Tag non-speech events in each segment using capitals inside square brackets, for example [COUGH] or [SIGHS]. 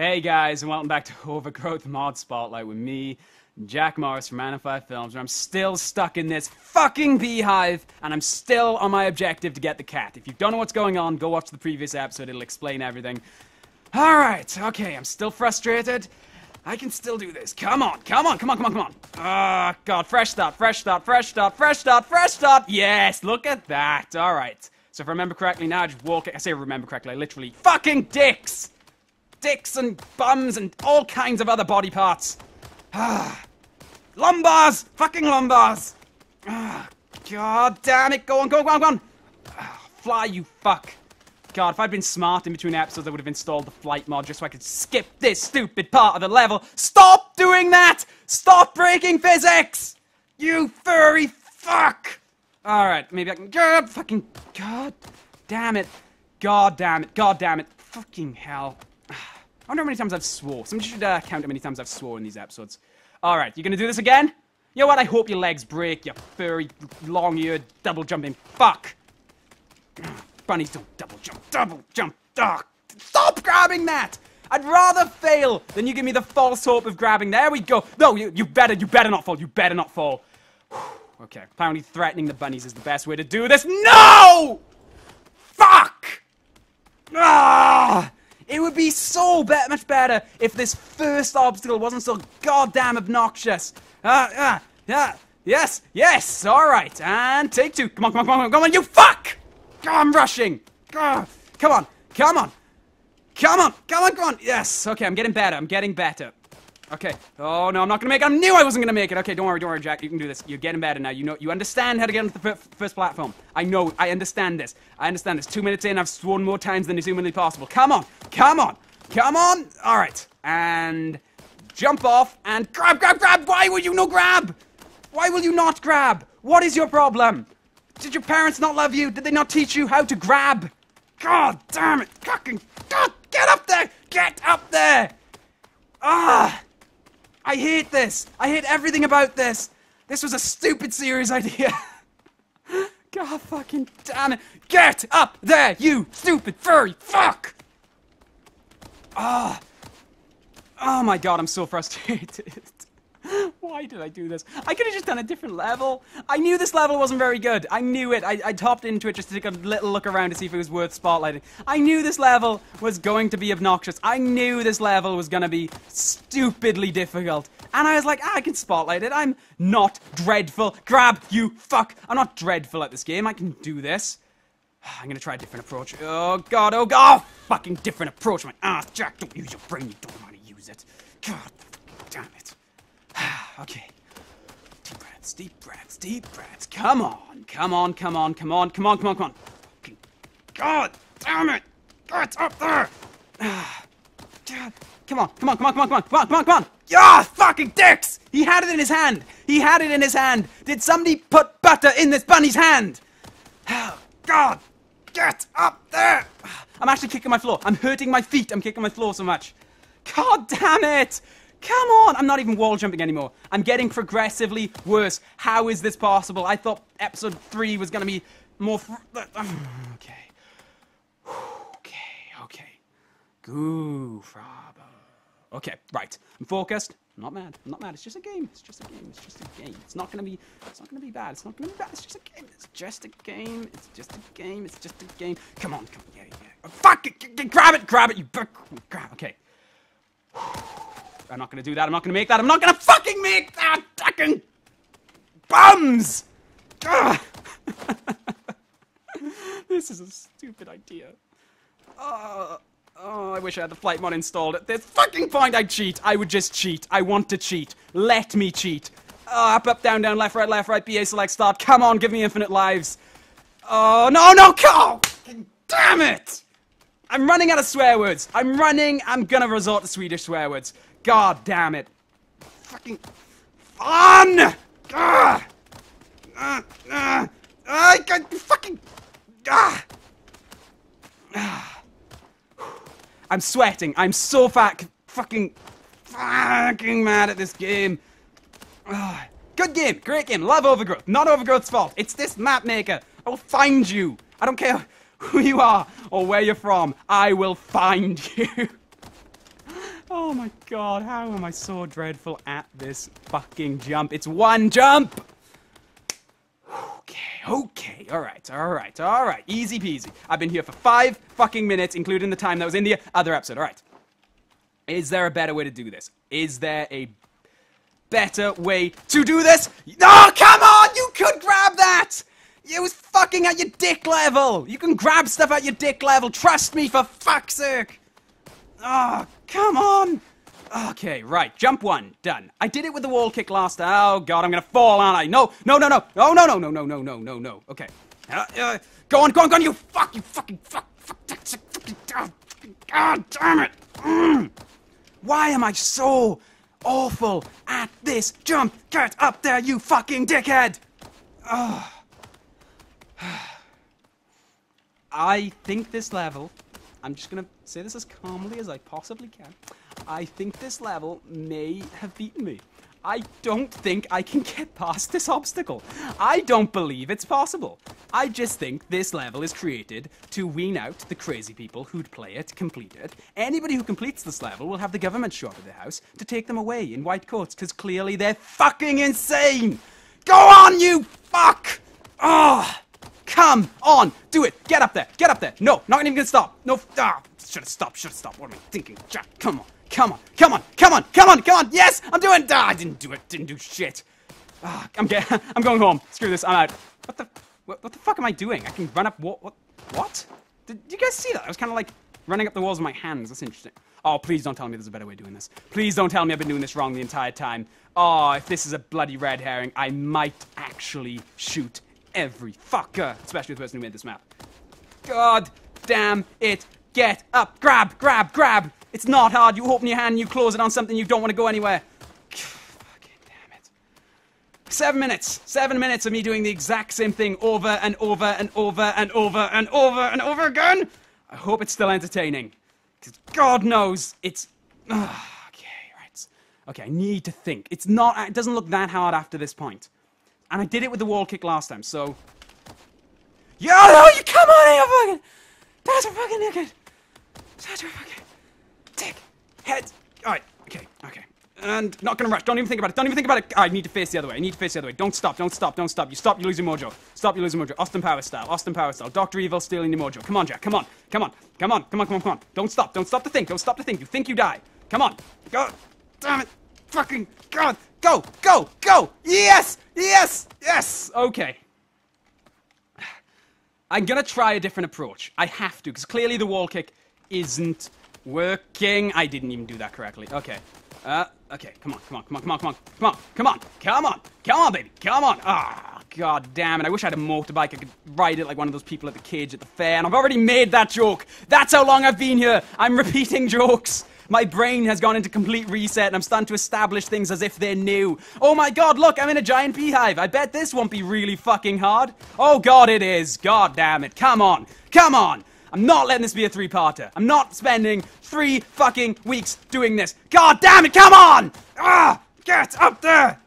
Hey guys, and welcome back to [LAUGHS] Overgrowth Mod Spotlight with me, Jack Morris from Man On Fire Films, where I'm still stuck in this fucking beehive, and I'm still on my objective to get the cat. If you don't know what's going on, go watch the previous episode, it'll explain everything. Alright, okay, I'm still frustrated. I can still do this. Come on, come on, come on, come on, come on. Ah, God, fresh start, fresh start, fresh start, fresh start, fresh start. Yes, look at that. Alright. So if I remember correctly now, I just walk I say remember correctly, I literally fucking dicks! Dicks and bums and all kinds of other body parts. Ah. Lumbars! Fucking lumbars! Ah, God damn it, go on, go on, go on, go on! Ah, fly, you fuck. God, if I'd been smart in between episodes, I would have installed the flight mod just so I could skip this stupid part of the level. Stop doing that! Stop breaking physics! You furry fuck! Alright, maybe I can. God, fucking. God damn it. God damn it. God damn it. Fucking hell. I wonder how many times I've swore. Somebody should uh, count how many times I've swore in these episodes. Alright, you gonna do this again? You know what? I hope your legs break, you furry, long eared, double jumping fuck! [CLEARS THROAT] Bunnies don't double jump, double jump! Ugh. Stop grabbing that! I'd rather fail than you give me the false hope of grabbing. There we go. No, you, you better, you better not fall. You better not fall. [SIGHS] okay, apparently threatening the bunnies is the best way to do this. No! Fuck! Ah! It would be so be much better if this first obstacle wasn't so goddamn obnoxious. Ah, ah, yeah, yes, yes, alright, and take two. Come on, come on, come on, come on, you fuck! I'm rushing. Come on, come on, come on, come on, come on. Yes, okay, I'm getting better, I'm getting better. Okay. Oh no, I'm not gonna make it. I knew I wasn't gonna make it. Okay, don't worry, don't worry, Jack. You can do this. You're getting better now. You know, you understand how to get onto the first platform. I know. I understand this. I understand this. Two minutes in, I've sworn more times than is humanly possible. Come on, come on, come on. All right, and jump off and grab, grab, grab. Why will you no grab? Why will you not grab? What is your problem? Did your parents not love you? Did they not teach you how to grab? God damn it! Fucking God! Get up there! Get up there! Ah! I hate this. I hate everything about this. This was a stupid series idea. [LAUGHS] God fucking damn it. Get up there, you stupid furry fuck! Ah. Oh my god, I'm so frustrated. [LAUGHS] Why did I do this? I could have just done a different level. I knew this level wasn't very good. I knew it. I, I topped into it just to take a little look around to see if it was worth spotlighting. I knew this level was going to be obnoxious. I knew this level was going to be stupidly difficult. And I was like, ah, I can spotlight it. I'm not dreadful. Grab, you fuck. I'm not dreadful at this game. I can do this. [SIGHS] I'm gonna try a different approach. Oh god, oh god, oh, fucking different approach. My ass, Jack, don't use your brain. You don't know how to use it. God damn it. okay. Deep breaths, deep breaths. Come on, come on, come on, come on, come on, come on, come on. God damn it! Get up there! Come on, come on, come on, come on, come on, come on, come on, come on! Yeah, fucking dicks! He had it in his hand! He had it in his hand! Did somebody put butter in this bunny's hand? Oh, God! Get up there! I'm actually kicking my floor. I'm hurting my feet. I'm kicking my floor so much. God damn it! Come on! I'm not even wall jumping anymore. I'm getting progressively worse. How is this possible? I thought episode 3 was gonna be more. Um, okay. Okay, okay. Goofraba. Okay, right. I'm focused. I'm not mad. I'm not mad. It's just a game. It's just a game. It's just a game. It's not gonna be. It's not gonna be bad. It's not gonna be bad. It's just a game. It's just a game. It's just a game. It's just a game. Come on, come on. Yeah, yeah. Oh, fuck it! Grab it! Grab it! You grab. Okay. I'm not gonna do that. I'm not gonna make that. I'm not gonna fucking make that. Fucking bums. [LAUGHS] This is a stupid idea. Uh, oh, I wish I had the flight mod installed. At this fucking point, I'd cheat. I would just cheat. I want to cheat. Let me cheat. Oh, up, up, down, down, left, right, left, right, BA select, start. Come on, give me infinite lives. Oh, no, no, go! Damn it! I'm running out of swear words. I'm running. I'm gonna resort to Swedish swear words. God damn it. Fucking fun! Ah! Ah! Ah! I got fucking. Ah! Ah! I'm sweating. I'm so fat. Fucking. Fucking mad at this game. Ah. Good game. Great game. Love Overgrowth. Not Overgrowth's fault. It's this map maker. I will find you. I don't care who you are or where you're from. I will find [LAUGHS] you. Oh my god, how am I so dreadful at this fucking jump? It's one jump! Okay, okay, alright, alright, alright. Easy peasy. I've been here for five fucking minutes, including the time that was in the other episode. Alright. Is there a better way to do this? Is there a better way to do this? No, come on! You could grab that! It was fucking at your dick level! You can grab stuff at your dick level, trust me, for fuck's sake! Oh, come on! Okay, right. Jump one. Done. I did it with the wall kick last. Oh, God, I'm gonna fall, aren't I? No, no, no, no. No, no, no, no, no, no, no, no, no. Okay. Uh, uh, go on, go on, go on, you fuck, you fucking fuck, fuck, fuck, fucking, God, God damn it! Mm. Why am I so awful at this jump? Get up there, you fucking dickhead! Oh. I think this level I'm just gonna say this as calmly as I possibly can. I think this level may have beaten me. I don't think I can get past this obstacle. I don't believe it's possible. I just think this level is created to wean out the crazy people who'd play it, complete it. Anybody who completes this level will have the government show up at their house to take them away in white coats, because clearly they're fucking insane! Go on, you fuck! Oh! Come on, do it. Get up there. Get up there. No, not even gonna stop. No. Ah, should have stopped. Should have stopped. What am I thinking? Jack, come on. Come on. Come on. Come on. Come on. Come on. Yes, I'm doing. Ah, I didn't do it. Didn't do shit. Ah, I'm getting. [LAUGHS] I'm going home. Screw this. I'm out. What the? What, what the fuck am I doing? I can run up. What? What? What? Did, you guys see that? I was kind of like running up the walls with my hands. That's interesting. Oh, please don't tell me there's a better way of doing this. Please don't tell me I've been doing this wrong the entire time. Oh, if this is a bloody red herring, I might actually shoot every fucker, especially the person who made this map. God damn it. Get up. Grab, grab, grab. It's not hard. You open your hand and you close it on something you don't want to go anywhere. [SIGHS] Fucking damn it. Seven minutes. Seven minutes of me doing the exact same thing over and over and over and over and over and over again. I hope it's still entertaining. Because God knows it's. [SIGHS] okay, right. Okay, I need to think. It's not. It doesn't look that hard after this point. And I did it with the wall kick last time, so... Yo, no, you come on here, fucking... That's a fucking naked. Such a fucking... Dick. Head. Alright, okay, okay. And not gonna rush. Don't even think about it. Don't even think about it. I need to face the other way. I need to face the other way. Don't stop. Don't stop. Don't stop. You stop. You lose your mojo. Stop. You lose your mojo. Austin Power style. Austin Power style. Doctor Evil stealing your mojo. Come on, Jack. Come on. Come on. Come on. Come on. Come on. Come on. Don't stop. Don't stop to think. Don't stop to think. You think you die. Come on. Go. Damn it. Fucking God. Go. Go. Go. Yes. Yes! Yes! Okay. I'm gonna try a different approach. I have to, because clearly the wall kick isn't working. I didn't even do that correctly. Okay. Uh, okay, come on, come on, come on, come on, come on, come on, come on, come on, come on, baby, come on. Ah, oh, god damn it. I wish I had a motorbike. I could ride it like one of those people at the cage at the fair, and I've already made that joke. That's how long I've been here. I'm repeating jokes. My brain has gone into complete reset and I'm starting to establish things as if they're new. Oh my god, look, I'm in a giant beehive. I bet this won't be really fucking hard. Oh god, it is. God damn it. Come on. Come on. I'm not letting this be a three-parter. I'm not spending three fucking weeks doing this. God damn it, come on! Ah! Get up there!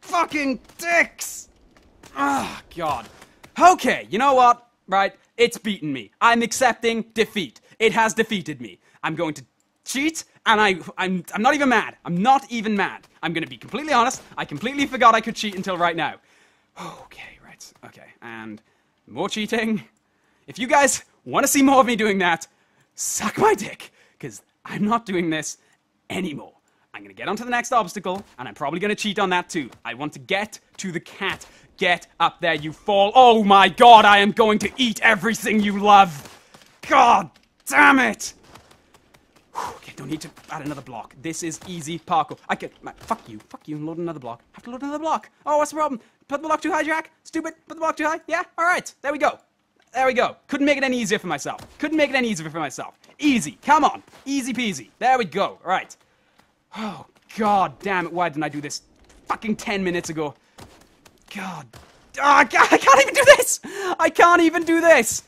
Fucking dicks! Ah, God. Okay, you know what? Right? It's beaten me. I'm accepting defeat. It has defeated me. I'm going to cheat, and I, I'm, I'm not even mad. I'm not even mad. I'm gonna be completely honest. I completely forgot I could cheat until right now. Okay, right. Okay, and more cheating. If you guys want to see more of me doing that, suck my dick, because I'm not doing this anymore. I'm gonna get onto the next obstacle, and I'm probably gonna cheat on that too. I want to get to the cat. Get up there, you fall. Oh my god, I am going to eat everything you love. God damn it! Okay, don't need to add another block. This is easy parkour. I can. Fuck you. Fuck you. Load another block. I Have to load another block. Oh, what's the problem? Put the block too high, Jack? Stupid. Put the block too high? Yeah? Alright. There we go. There we go. Couldn't make it any easier for myself. Couldn't make it any easier for myself. Easy. Come on. Easy peasy. There we go. Alright. Oh, god damn it. Why didn't I do this fucking 10 minutes ago? God. Oh, I can't even do this! I can't even do this!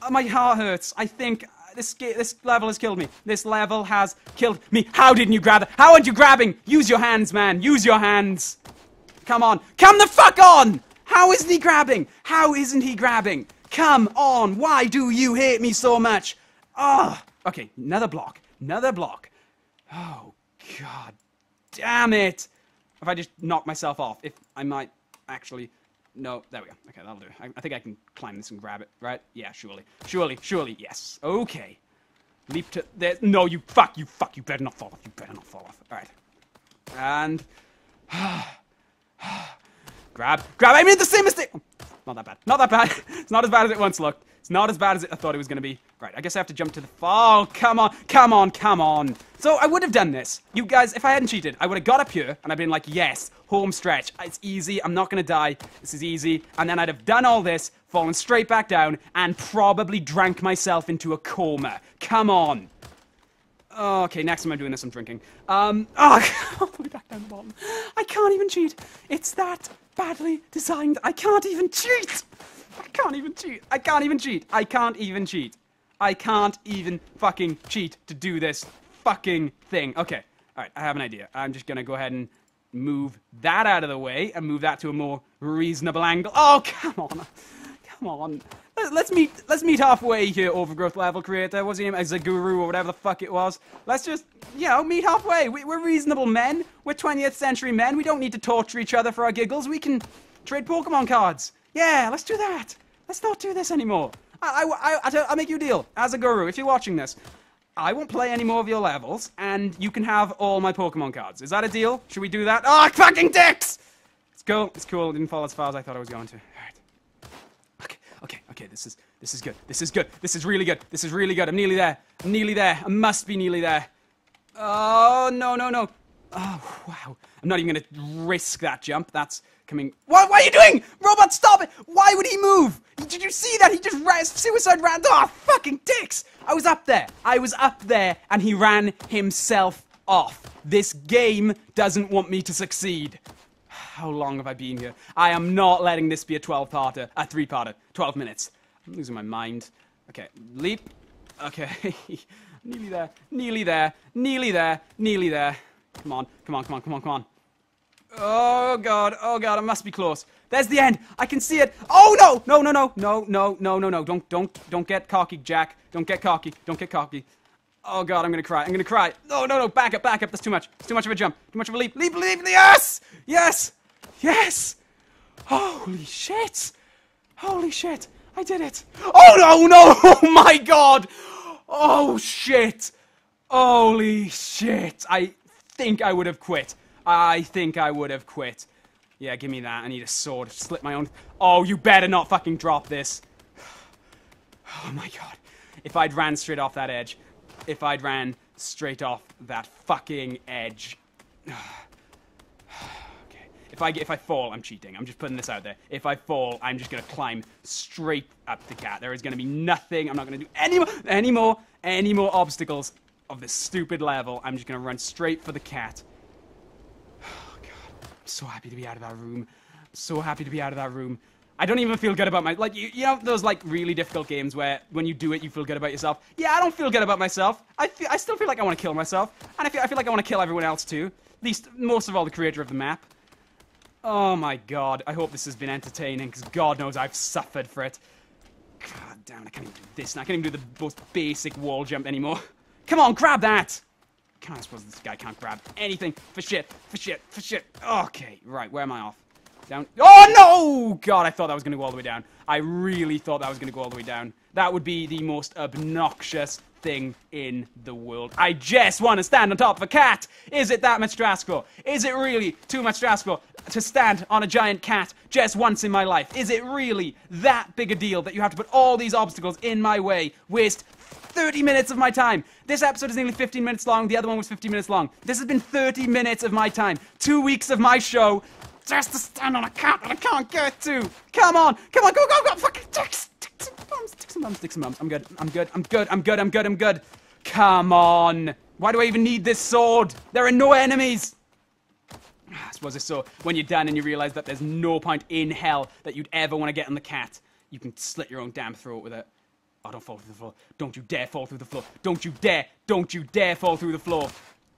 Oh, my heart hurts. I think this, this level has killed me. This level has killed me. How didn't you grab it? How aren't you grabbing? Use your hands, man. Use your hands. Come on. Come the fuck on! How isn't he grabbing? How isn't he grabbing? Come on. Why do you hate me so much? Ah. Oh. Okay, another block. Another block. Oh, god damn it! If I just knock myself off, if I might actually... No, there we go. Okay, that'll do. I, I think I can climb this and grab it, right? Yeah, surely. Surely, surely, yes. Okay. Leap to there. No, you fuck, you fuck, you better not fall off. You better not fall off. Alright. And... [SIGHS] grab, grab, I made the same mistake! Not that bad. Not that bad. [LAUGHS] it's not as bad as it once looked. It's not as bad as I thought it was going to be. Right, I guess I have to jump to the... Oh, come on, come on, come on. So I would have done this. You guys, if I hadn't cheated, I would have got up here and I'd been like, yes, home stretch. It's easy. I'm not going to die. This is easy. And then I'd have done all this, fallen straight back down, and probably drank myself into a coma. Come on. Oh, okay, next time I'm doing this, I'm drinking. Um, [LAUGHS] oh, [LAUGHS] I'll put it back down the bottom. I can't even cheat. It's that badly designed. I can't even cheat. I can't even cheat. I can't even cheat. I can't even cheat. I can't even fucking cheat to do this fucking thing. Okay. All right, I have an idea. I'm just to go ahead and move that out of the way and move that to a more reasonable angle. Oh, come on. Come on. Let's meet let's meet halfway here, overgrowth level creator. What's his name? As a guru or whatever the fuck it was. Let's just, you know, meet halfway. We, we're reasonable men. We're 20th century men. We don't need to torture each other for our giggles. We can trade Pokemon cards. Yeah, let's do that. Let's not do this anymore. I, I, I, I'll make you a deal. As a guru, if you're watching this, I won't play any more of your levels, and you can have all my Pokemon cards. Is that a deal? Should we do that? Oh, fucking dicks! It's cool. It's cool. It didn't fall as far as I thought I was going to. Alright. Okay, okay, okay. This is this is good. This is good. This is really good. This is really good. I'm nearly there. I'm nearly there. I must be nearly there. Oh no, no, no. Oh wow. I'm not even gonna risk that jump. That's coming. What, what are you doing? Robot, stop it! Why would he move? Did you see that? He just ran, suicide ran. Oh, fucking dicks! I was up there. I was up there, and he ran himself off. This game doesn't want me to succeed. [SIGHS] How long have I been here? I am not letting this be a 12-parter, a 3-parter. 12 minutes. I'm losing my mind. Okay, leap. Okay. [LAUGHS] nearly there, nearly there, nearly there, nearly there. Come on, come on, come on, come on, come on. Oh god, oh god, it must be close. There's the end. I can see it. Oh no! No, no, no, no, no, no, no, no. Don't, don't, don't get cocky, Jack. Don't get cocky. Don't get cocky. Oh god, I'm gonna cry. I'm gonna cry. No, no, no. Back up, back up. That's too much. It's too much of a jump. Too much of a leap. Leap, leap. Yes! Yes! Yes! Holy shit! Holy shit! I did it. Oh no, no! [LAUGHS] Oh my god! Oh shit! Holy shit! I think I would have quit. I think I would have quit. Yeah, give me that. I need a sword. Slit my own. Oh, you better not fucking drop this. [SIGHS] Oh my god. If I'd ran straight off that edge. If I'd ran straight off that fucking edge. [SIGHS] okay. If I, if I fall, I'm cheating. I'm just putting this out there. If I fall, I'm just gonna climb straight up the cat. There is gonna be nothing. I'm not gonna do any more, any more, any more obstacles of this stupid level. I'm just gonna run straight for the cat. So happy to be out of that room. I'm so happy to be out of that room. I don't even feel good about my like you, you know those like really difficult games where when you do it you feel good about yourself. Yeah, I don't feel good about myself. I feel, I still feel like I want to kill myself, and I feel I feel like I want to kill everyone else too. At least most of all the creator of the map. Oh my god! I hope this has been entertaining because God knows I've suffered for it. God damn! I can't even do this. Now. I can't even do the most basic wall jump anymore. [LAUGHS] Come on, grab that! Can't I suppose this guy can't grab anything for shit, for shit, for shit. Okay, right, where am I off? Down. Oh no! God, I thought that was gonna go all the way down. I really thought that was gonna go all the way down. That would be the most obnoxious thing in the world. I just want to stand on top of a cat. Is it that much to ask for? Is it really too much to ask for to stand on a giant cat just once in my life? Is it really that big a deal that you have to put all these obstacles in my way, waste 30 minutes of my time. This episode is nearly 15 minutes long. The other one was 15 minutes long. This has been 30 minutes of my time. Two weeks of my show just to stand on a cat that I can't get to. Come on. Come on. Go, go, go. Fucking stick, stick some bums. Stick some bums. Stick some bums. I'm good. I'm good. I'm good. I'm good. I'm good. I'm good. Come on. Why do I even need this sword? There are no enemies. Ah, I suppose it's so when you're done and you realize that there's no point in hell that you'd ever want to get on the cat, you can slit your own damn throat with it. Oh, don't fall through the floor. Don't you dare fall through the floor. Don't you dare. Don't you dare fall through the floor.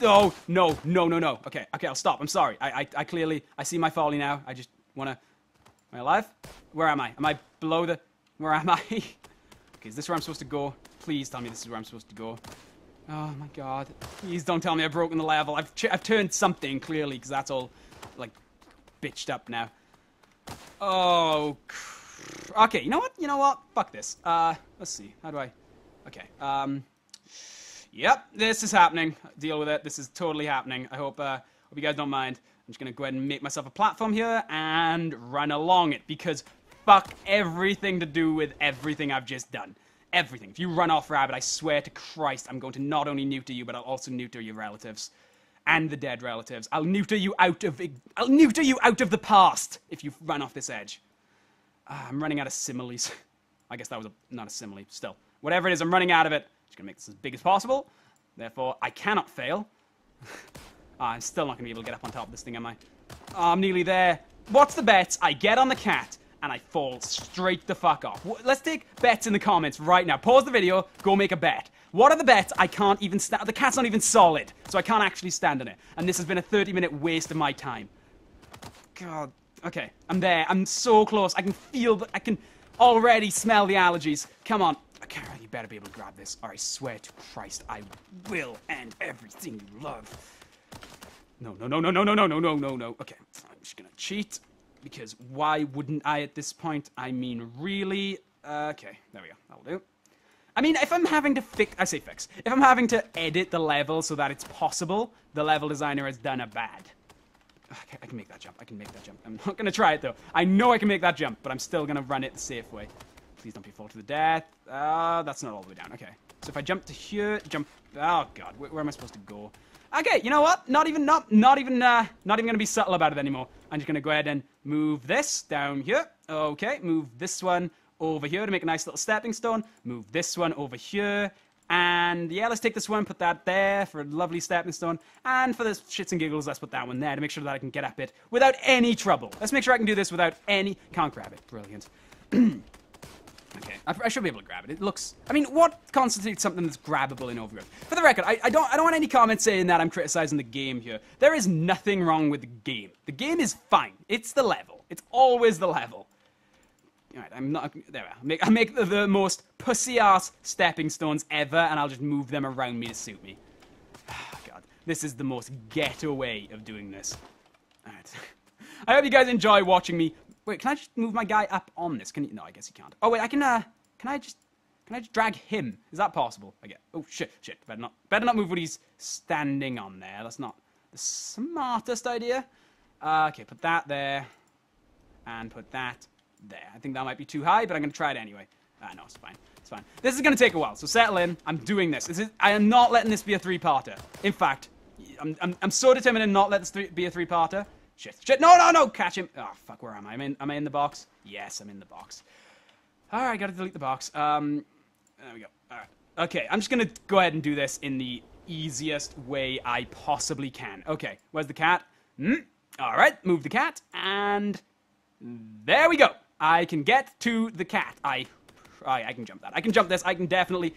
Oh, no, no, no, no. Okay, okay, I'll stop. I'm sorry. I, I, I clearly, I see my folly now. I just want to... Am I alive? Where am I? Am I below the... Where am I? [LAUGHS] okay, is this where I'm supposed to go? Please tell me this is where I'm supposed to go. Oh my god. Please don't tell me I've broken the level. I've, I've turned something, clearly, because that's all, like, bitched up now. Oh, Okay, you know what? You know what? Fuck this. Uh, let's see. How do I... Okay, um... Yep, this is happening. Deal with it. This is totally happening. I hope, uh, hope you guys don't mind. I'm just gonna go ahead and make myself a platform here and run along it, because fuck everything to do with everything I've just done. Everything. If you run off Rabbit, I swear to Christ, I'm going to not only neuter you, but I'll also neuter your relatives. And the dead relatives. I'll neuter you out of... I'll neuter you out of the past if you run off this edge. Uh, I'm running out of similes. [LAUGHS] I guess that was a, not a simile, still. Whatever it is, I'm running out of it. Just gonna make this as big as possible. Therefore, I cannot fail. [LAUGHS] I'm still not gonna be able to get up on top of this thing, am I? Oh, I'm nearly there. What's the bet? I get on the cat, and I fall straight the fuck off. Let's take bets in the comments right now. Pause the video, go make a bet. What are the bets I can't even stand? The cat's not even solid, so I can't actually stand on it. And this has been a 30 minute waste of my time. God Okay, I'm there. I'm so close. I can feel that. I can already smell the allergies. Come on. Okay, you better be able to grab this, or I swear to Christ, I will end everything you love. No, no, no, no, no, no, no, no, no, no, no. Okay, I'm just gonna cheat, because why wouldn't I at this point? I mean, really? Uh, okay, there we go. That'll do. I mean, if I'm having to fix, I say fix, if I'm having to edit the level so that it's possible, the level designer has done a bad. I can make that jump. I can make that jump. I'm not going to try it, though. I know I can make that jump, but I'm still going to run it the safe way. Please don't be fall to the death. Uh, that's not all the way down. Okay. So if I jump to here, jump... Oh, God. Where, where am I supposed to go? Okay, you know what? Not even, not, not even, uh, not even going to be subtle about it anymore. I'm just going to go ahead and move this down here. Okay, move this one over here to make a nice little stepping stone. Move this one over here. And yeah, let's take this one, put that there for a lovely stepping stone. And for the shits and giggles, let's put that one there to make sure that I can get up it without any trouble. Let's make sure I can do this without any... Can't grab it. Brilliant. [CLEARS THROAT] okay, I, I, should be able to grab it. It looks... I mean, what constitutes something that's grabbable in Overgrowth? For the record, I, I, don't, I don't want any comments saying that I'm criticizing the game here. There is nothing wrong with the game. The game is fine. It's the level. It's always the level. Alright, I'm not. There I make, I make the, the most pussy ass stepping stones ever, and I'll just move them around me to suit me. Oh, God, this is the most ghetto way of doing this. Alright. [LAUGHS] I hope you guys enjoy watching me. Wait, can I just move my guy up on this? Can you? No, I guess you can't. Oh wait, I can. Uh, can I just? Can I just drag him? Is that possible? I get. Oh shit, shit. Better not. Better not move what he's standing on there. That's not the smartest idea. Uh, okay, put that there, and put that. I think that might be too high, but I'm going to try it anyway. Ah, no, it's fine. It's fine. This is going to take a while, so settle in. I'm doing this. this is, I am not letting this be a three-parter. In fact, I'm, I'm, I'm so determined to not let this be a three-parter. Shit, shit, no, no, no, catch him. Oh, fuck, where am I? Am I in, am I in the box? Yes, I'm in the box. All right, gotta delete the box. Um, there we go. All right. Okay, I'm just gonna go ahead and do this in the easiest way I possibly can. Okay, where's the cat? Hmm? All right, move the cat, and there we go. I can get to the cat. I, I, I can jump that. I can jump this. I can definitely.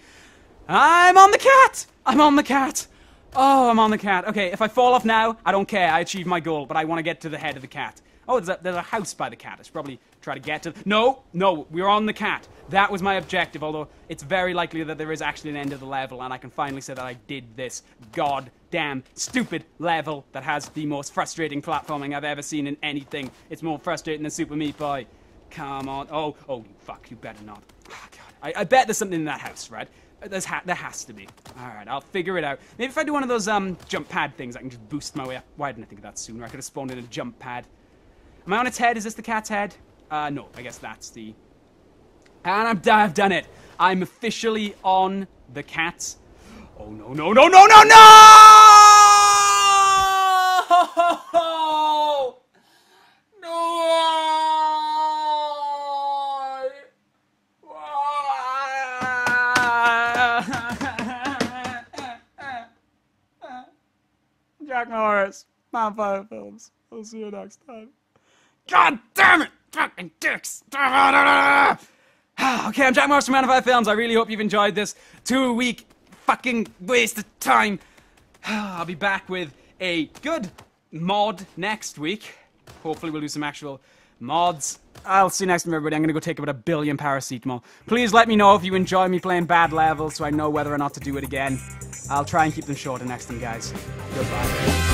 I'm on the cat. I'm on the cat. Oh, I'm on the cat. Okay, if I fall off now, I don't care. I achieved my goal, but I want to get to the head of the cat. Oh, there's a, there's a house by the cat. I should probably try to get to. No, no, we're on the cat. That was my objective, although it's very likely that there is actually an end of the level, and I can finally say that I did this goddamn stupid level that has the most frustrating platforming I've ever seen in anything. It's more frustrating than Super Meat Boy. Come on. Oh, oh, fuck, you better not. Oh, God. I, I bet there's something in that house, right? There's ha there has to be. Alright, I'll figure it out. Maybe if I do one of those um jump pad things, I can just boost my way up. Why didn't I think of that sooner? I could have spawned in a jump pad. Am I on its head? Is this the cat's head? Uh, no, I guess that's the... And I'm, I've done it. I'm officially on the cat. Oh, no, no, no, no, no, no! [LAUGHS] Morris, Mount Fire Films. I'll see you next time. God damn it! Fucking dicks! [SIGHS] okay, I'm Jack Morris from Man On Fire Films. I really hope you've enjoyed this two week fucking waste of time. [SIGHS] I'll be back with a good mod next week. Hopefully we'll do some actual mods. I'll see you next time, everybody. I'm gonna go take about a billion paracetamol. Please let me know if you enjoy me playing bad levels so I know whether or not to do it again. I'll try and keep them shorter next time, guys. Goodbye.